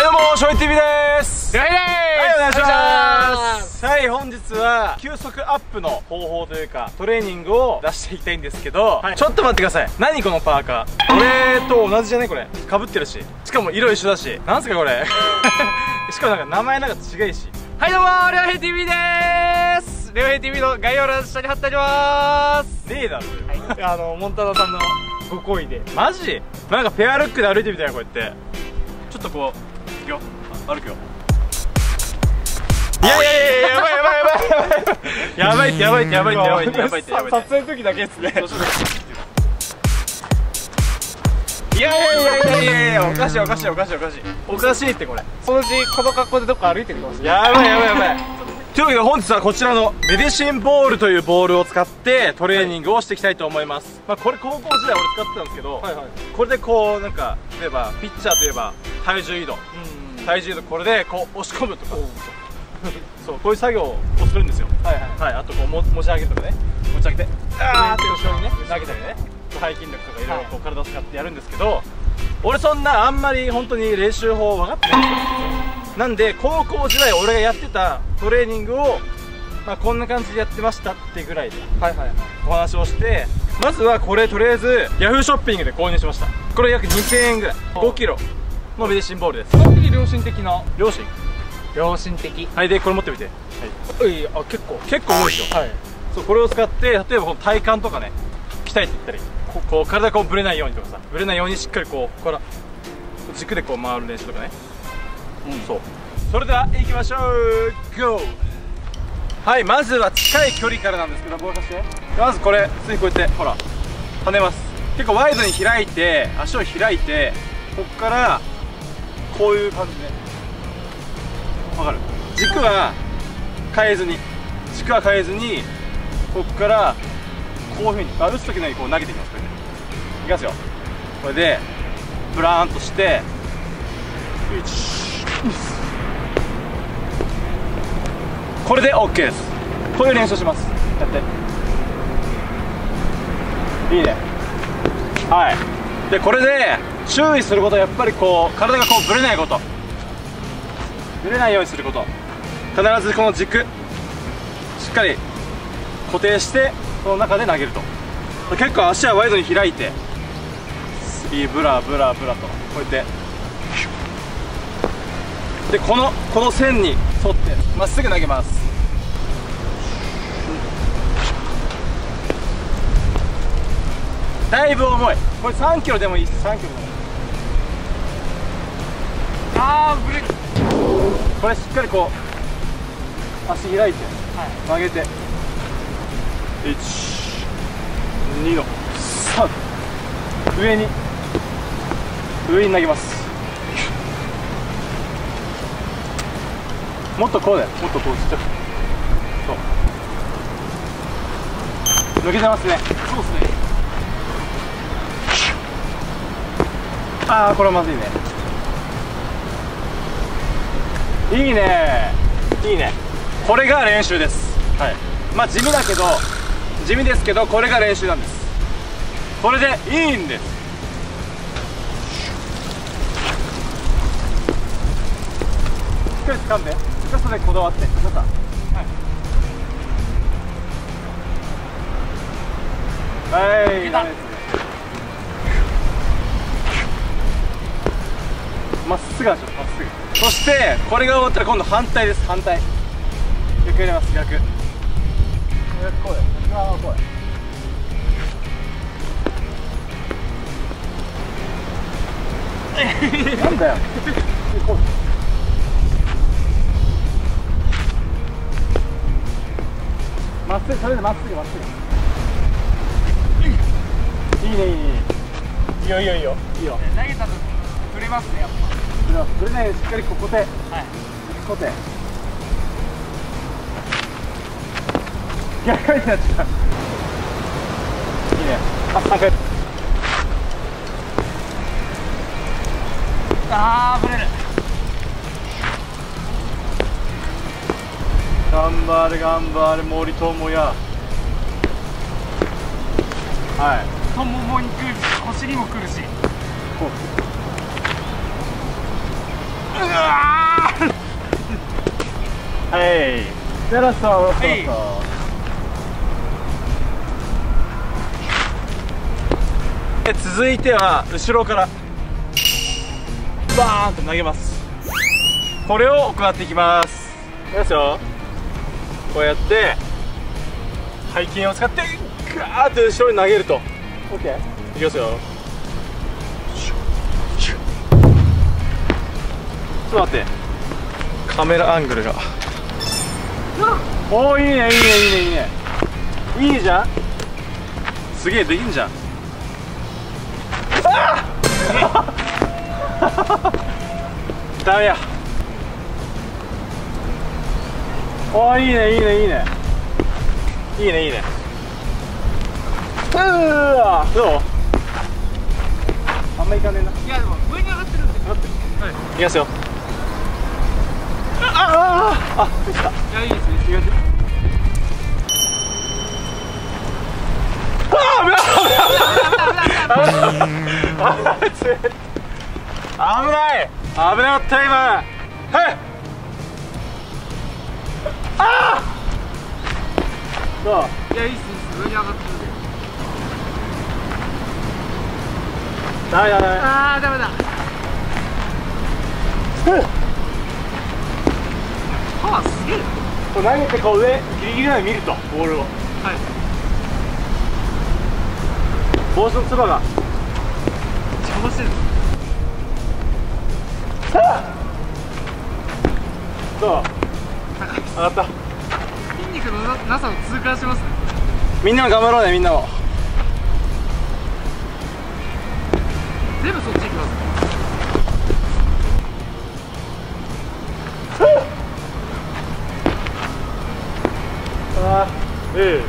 はいどうもしょい TV です。はいはいお願いします。はい本日は急速アップの方法というかトレーニングを出していきたいんですけど、はい、ちょっと待ってください。何このパーカー？俺と同じじゃないこれ。かぶってるししかも色一緒だし。なんすかこれ？しかもなんか名前なんか違いし。はいどうもレオヘイ TV でーす。レオヘイ TV の概要欄下に貼ってあります。レーダーはい。あのモンタナさんのご好意で。マジ？なんかペアルックで歩いてみたいなこうやって。ちょっとこういくよ。歩くよ。いやいやいややばいやばいやばいやばい。やばいってやばいってやばいってやばいってやばいって。撮影の時だけですね。いやいやいやいやいやいやおかしいおかしいおかしいおかしい。おかしいってこれ。そのうちこの格好でどっか歩いてるかもしれないやばいやばいやばいというわけで本日はこちらのメディシンボールというボールを使ってトレーニングをしていきたいと思います、まあこれ高校時代俺使ってたんですけど、はいはい。これでこうなんか例えばピッチャーといえば体重移動。うん。体重移動これでこう押し込むとか。そうこういう作業をするんですよ。はいはい。はいあとこうも持ち上げるとかね。持ち上げてあーって後ろにね投げたりね。背筋力とかいろいろこう体を使ってやるんですけど俺そんなあんまり本当に練習法分かってないんですよなんで高校時代俺がやってたトレーニングをまあこんな感じでやってましたってぐらいではいはいはい。お話をしてまずはこれとりあえずヤフーショッピングで購入しました。これ約2000円ぐらい。5キロ。のメディシンボールです。比較的良心的な？両親良心的。はいでこれ持ってみて、はい、いあ結構。結構重いでしょはい。そうこれを使って例えばこの体幹とかね鍛えていったり。ここう体こうぶれないようにとかさ。ぶれないようにしっかりこうここから軸でこう回る練習とかね。うんそう。それでは行きましょう。GO! はいまずは近い距離からなんですけど棒さして。まずこれ普通にこうやってほら跳ねます。結構ワイドに開いて足を開いてここからこういう感じで。わかる？軸は変えずに軸は変えずにここからこういうふうに打つ時のようにこう投げていきます。これでいきますよ。これでブラーンとして1これで OK です。こういう練習します。やって。いいね。はい。でこれで注意することはやっぱりこう体がこうぶれないこと。ぶれないようにすること。必ずこの軸しっかり固定してこの中で投げると。結構足はワイドに開いて。いいブラブラブラとこうやってでこのこの線に沿ってまっすぐ投げます。だいぶ重い。これ3キロでもいいです。3キロでもいい。あーブレこれしっかりこう足開いて、曲げて。12の3上に上に投げます。もっとこうだよ。もっとこうちっちゃく。そう。抜けてますね。そうですね。ああこれはまずいね。いいね。いいね。これが練習です。はい。まあ地味だけど地味ですけどこれが練習なんです。これでいいんです。しっかり掴んで深さでこだわって深さはい。はい。けたダメですねまっすぐまっすぐ。そしてこれが終わったら今度反対です。反対。逆やります逆。逆こうだよ。逆側はこうだよ。なんだよ。こうまっすぐそれでまっすぐまっすぐいいねいいねいいよいいよいいよいいよ。投げた時ブレますねやっぱ。ぶれない。ようにしっかりここで。はいこうで。逆回転になっちゃういいね。あ3回あーブレる頑張れ頑張れ森友哉。はい。太ももに来るし腰にも来るし。こううわはい。でラストラストラスト、え続いては後ろから。バーンと投げます。これを行っていきます。いきますよこうやって背筋を使ってガーッと後ろに投げると。OK いきますよ。ちょっと待って。カメラアングルが。おおいいねいいねいいねいいね。いいじゃん。すげえできんじゃん。あっ ダメやおおいいねいいねいいね。いいねいいね。うわ。どう？あんまいかねえな。いやでも上に上がってるんで。待ってはいいきますよ。ああああできた。いやいいですねいきます危ない危ない危ない。危ない 危ない。危ないあーどういやいいっすいいっす上に上がってるんでダメだダメあーダメだパワーすげえなこう投げてこう。上ギリギリまで見るとボールを。はい。帽子のつばが邪魔してるんですどう高い上がった。筋肉のななさを痛感しますね。みんなも頑張ろうねみんなも。全部そっち行きます。え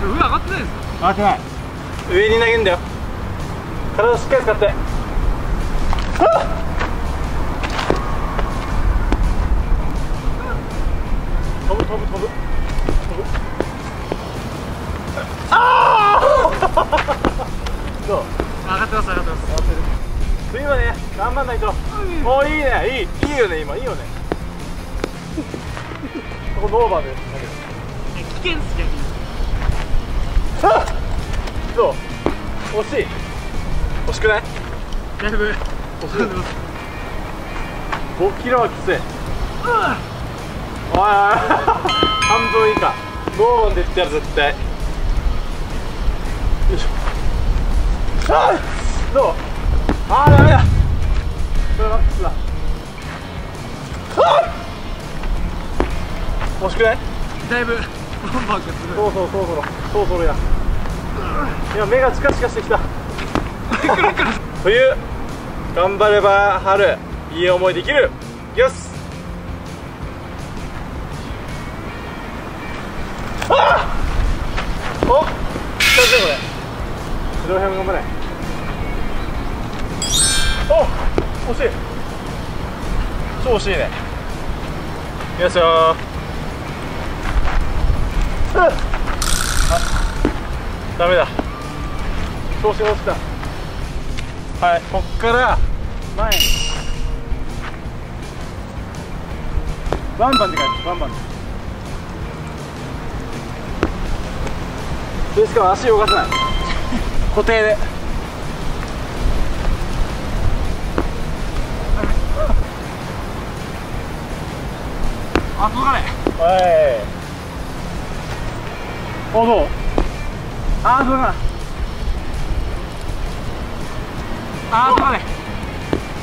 これ上上がってないですか？え回ってない。上に投げんだよ。体をしっかり使って飛ぶ飛ぶ飛ぶ。飛ぶああどう上がってます上がってます次はね頑張んないとおおいいねいいいいよね今いいよねここノーバーで危険っす逆にあどう惜しい惜しくないだいぶ。惜しい5キロはきついおいおい 半分以下。ノーバンで言ったら絶対。よいしょ。あーどう？あーダメだ。これマックスだ。あー惜しくない？だいぶバンバンがすそろそろそろそろそろそろや。今目がチカチカしてきた。冬。頑張れば春。いい思いできる。いきしいねいきますよーダメだ調子が落ちたはいこっから前にバンバンで返すバンバンででしかも足動かさない固定であ届かないはい。おどう。あーそうだあー届か。ない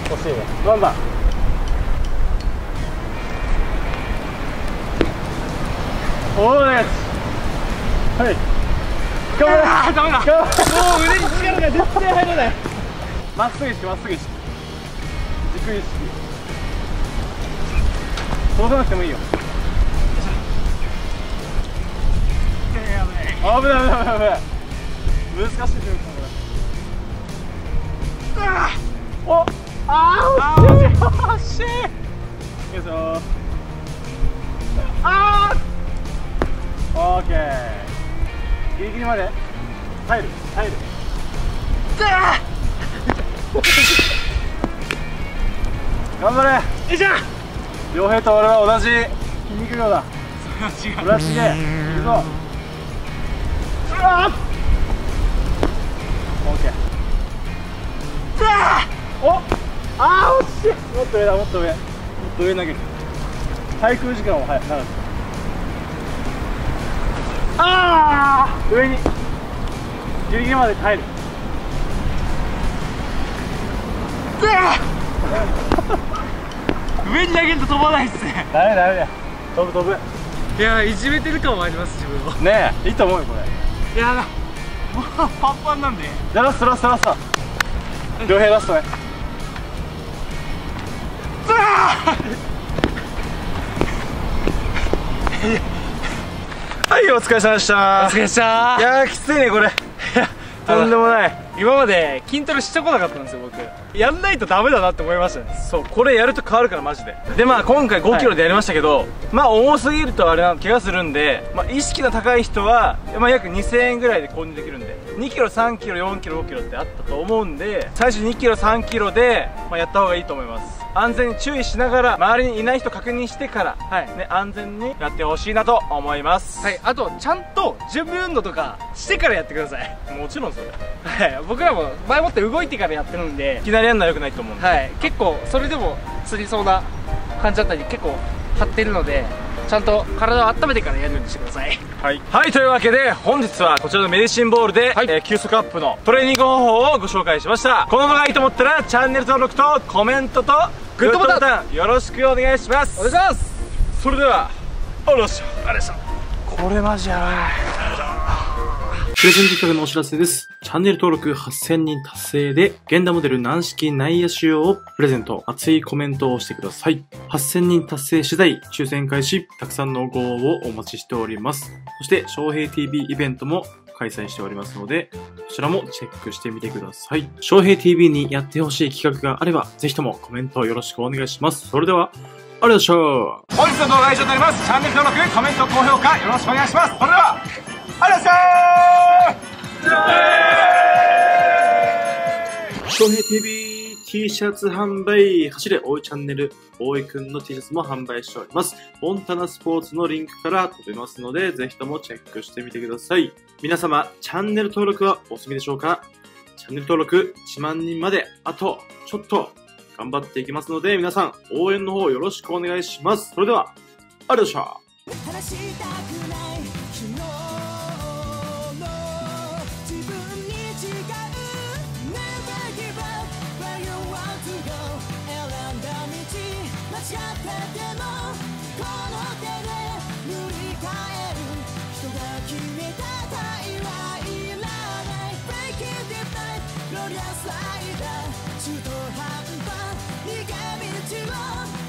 惜しいねバンバンおーナイスはい。頑張れ。あーダメだ。もう腕に力が絶対入らない。まっすぐ意識まっすぐ意識軸意識届かなくてもいいよ。危ない危ない危ない。危ない難しいというかこれおあー惜しい。惜しいいきますよあオー。ケーギリギリまで。耐える耐える。頑張れ頑張れ。よいしょ。良平と俺は同じ。筋肉量だ。違う村重行くぞうわオッケー。うわおあー惜しい。もっと上だもっと上。もっと上投げる。滞空時間も早くなるああ上にギリギリまで耐える上に投げると飛ばないっすね。ダメダメだ。よ飛ぶ飛ぶ。いやいじめてる感もあります自分をねえいいと思うよこれ。いや もうパンパンなんで。じゃあラストラストラスト。両平ラストね。はいお疲れ様でした。お疲れっした。いやーきついねこれとんでもない。今まで筋トレしてこなかったんですよ僕。やんないとダメだなって思いましたね。そうこれやると変わるからマジで。でまあ今回5キロでやりましたけど、まあ重すぎるとあれな気がするんで、まあ、意識の高い人は、まあ、約2000円ぐらいで購入できるんで2キロ3キロ4キロ5キロってあったと思うんで最初2キロ3キロで、まあ、やった方がいいと思います。安全に注意しながら周りにいない人確認してから、はい。ね、安全にやってほしいなと思います。はい。あとちゃんと準備運動とかしてからやってください。もちろんそれはい。僕らも前もって動いてからやってるんでいきなりやんのはよくないと思うんで、はい。結構それでも釣りそうな感じだったり結構張ってるのでちゃんと体を温めてからやるようにしてください。はい、はい、というわけで本日はこちらのメディシンボールで、はい。えー急速アップのトレーニング方法をご紹介しました。この動画がいいと思ったらチャンネル登録とコメントとグッドボタン。よろしくお願いします。お願いします。それではあらっしゃあらっしゃこれマジやばいプレゼント企画のお知らせです。チャンネル登録8000人達成で、現代モデル軟式内野仕様をプレゼント。熱いコメントをしてください。8000人達成次第、抽選開始、たくさんのご応募をお待ちしております。そして、翔平 TV イベントも開催しておりますので、こちらもチェックしてみてください。翔平 TV にやってほしい企画があれば、ぜひともコメントよろしくお願いします。それでは、ありがとうございました。本日の動画は以上になりますチャンネル登録コメント高評価よろしくお願いしますそれではあらっしゃ翔平 TV T シャツ販売、走れ大井チャンネル、大井くんの T シャツも販売しております。モンタナスポーツのリンクから飛べますので、ぜひともチェックしてみてください。皆様、チャンネル登録はお済みでしょうか？チャンネル登録1万人まで、あとちょっと頑張っていきますので、皆さん、応援の方よろしくお願いします。それでは、ありがとうございました。